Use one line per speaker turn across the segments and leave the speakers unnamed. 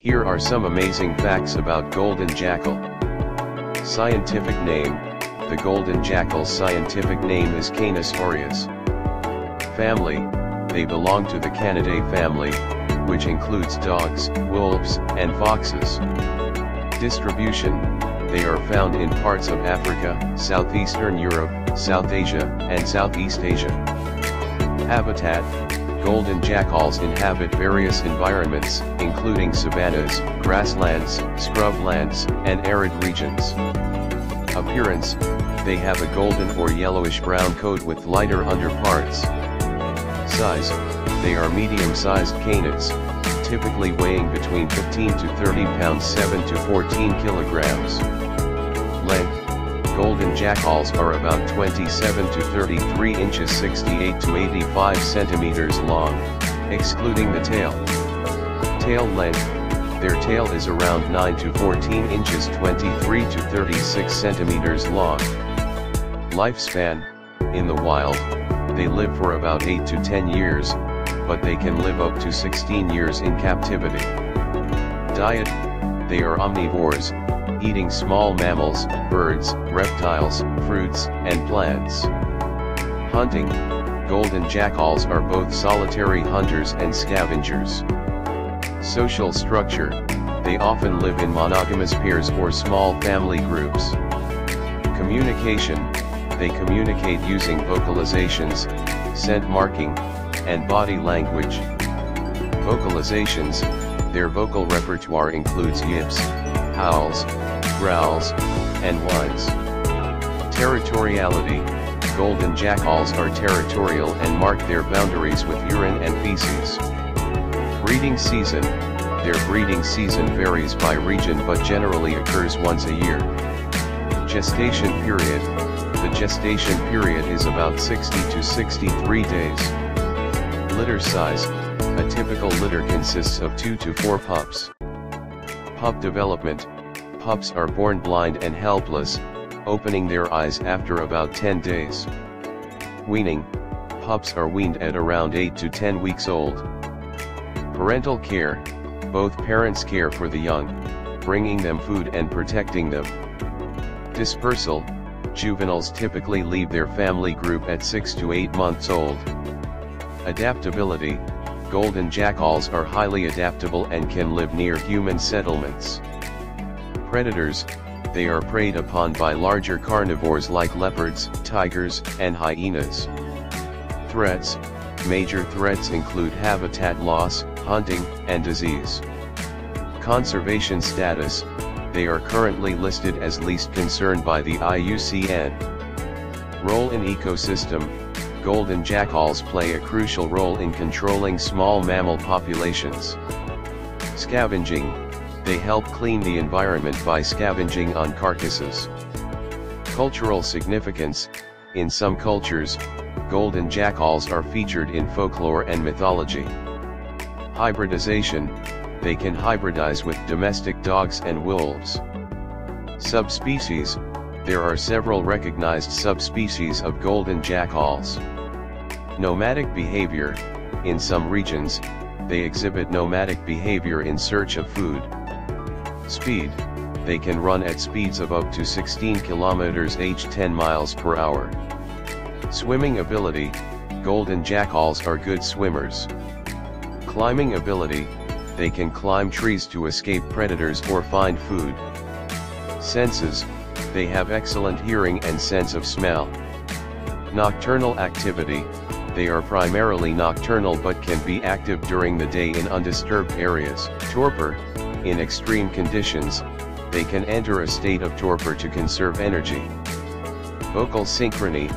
Here are some amazing facts about golden jackal. Scientific name, the golden jackal's scientific name is Canis aureus. Family, they belong to the Canidae family, which includes dogs, wolves, and foxes. Distribution, they are found in parts of Africa, southeastern Europe, South Asia, and Southeast Asia. Habitat, golden jackals inhabit various environments, including savannas, grasslands, scrublands, and arid regions. Appearance, they have a golden or yellowish-brown coat with lighter underparts. Size, they are medium-sized canids, typically weighing between 15 to 30 pounds 7 to 14 kilograms. Length, jackals are about 27 to 33 inches 68 to 85 centimeters long, excluding the tail. Tail length, their tail is around 9 to 14 inches 23 to 36 centimeters long. Lifespan, in the wild, they live for about 8 to 10 years, but they can live up to 16 years in captivity. Diet, they are omnivores, eating small mammals, birds, reptiles, fruits, and plants. Hunting, golden jackals are both solitary hunters and scavengers. Social structure, they often live in monogamous pairs or small family groups. Communication, they communicate using vocalizations, scent marking, and body language. Vocalizations, their vocal repertoire includes yips, howls, growls, and whines. Territoriality, golden jackals are territorial and mark their boundaries with urine and feces. Breeding season, their breeding season varies by region but generally occurs once a year. Gestation period, the gestation period is about 60 to 63 days. Litter size, a typical litter consists of 2 to 4 pups. Pup development, pups are born blind and helpless, opening their eyes after about 10 days. Weaning, pups are weaned at around 8 to 10 weeks old. Parental care, both parents care for the young, bringing them food and protecting them. Dispersal, juveniles typically leave their family group at 6 to 8 months old. Adaptability, golden jackals are highly adaptable and can live near human settlements. Predators, they are preyed upon by larger carnivores like leopards, tigers, and hyenas. Threats, major threats include habitat loss, hunting, and disease. Conservation status, they are currently listed as least concern by the IUCN. Role in ecosystem, golden jackals play a crucial role in controlling small mammal populations. Scavenging, they help clean the environment by scavenging on carcasses. Cultural significance, in some cultures, golden jackals are featured in folklore and mythology. Hybridization, they can hybridize with domestic dogs and wolves. Subspecies, there are several recognized subspecies of golden jackals. Nomadic behavior, in some regions, they exhibit nomadic behavior in search of food. Speed, they can run at speeds of up to 16 kilometers h 10 miles per hour. Swimming ability, golden jackals are good swimmers. Climbing ability, they can climb trees to escape predators or find food. Senses, they have excellent hearing and sense of smell. Nocturnal activity, they are primarily nocturnal but can be active during the day in undisturbed areas. Torpor, in extreme conditions, they can enter a state of torpor to conserve energy. Vocal synchrony,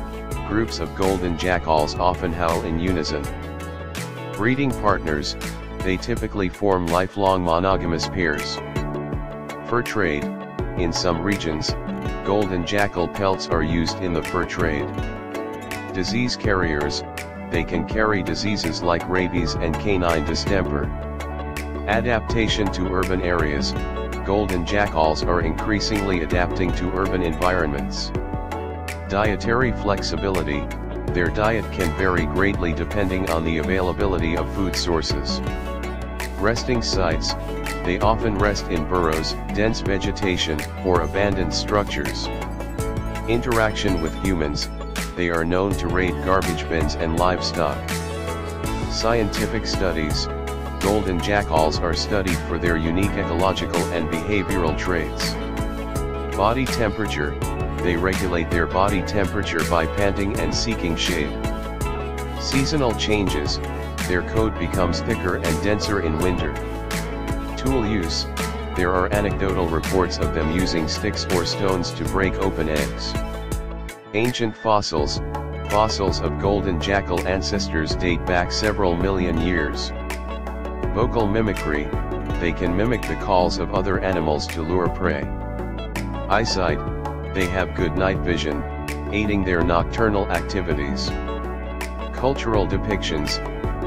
groups of golden jackals often howl in unison. Breeding partners, they typically form lifelong monogamous pairs. Fur trade, in some regions, golden jackal pelts are used in the fur trade. Disease carriers, they can carry diseases like rabies and canine distemper. Adaptation to urban areas, golden jackals are increasingly adapting to urban environments. Dietary flexibility, their diet can vary greatly depending on the availability of food sources. Resting sites, they often rest in burrows, dense vegetation, or abandoned structures. Interaction with humans, they are known to raid garbage bins and livestock. Scientific studies, golden jackals are studied for their unique ecological and behavioral traits. Body temperature, they regulate their body temperature by panting and seeking shade. Seasonal changes, their coat becomes thicker and denser in winter. Tool use, there are anecdotal reports of them using sticks or stones to break open eggs. Ancient fossils, fossils of golden jackal ancestors date back several million years. Vocal mimicry, they can mimic the calls of other animals to lure prey. Eyesight, they have good night vision, aiding their nocturnal activities. Cultural depictions,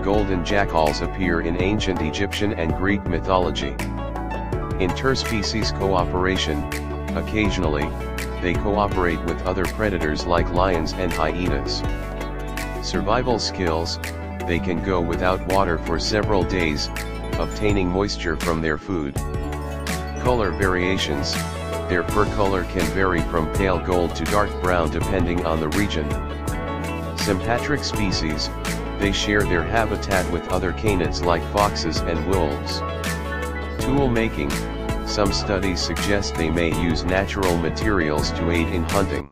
golden jackals appear in ancient Egyptian and Greek mythology. Interspecies cooperation, occasionally, they cooperate with other predators like lions and hyenas. Survival skills, they can go without water for several days, obtaining moisture from their food. Color variations, their fur color can vary from pale gold to dark brown depending on the region. Sympatric species, they share their habitat with other canids like foxes and wolves. Tool making, some studies suggest they may use natural materials to aid in hunting.